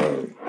Uh...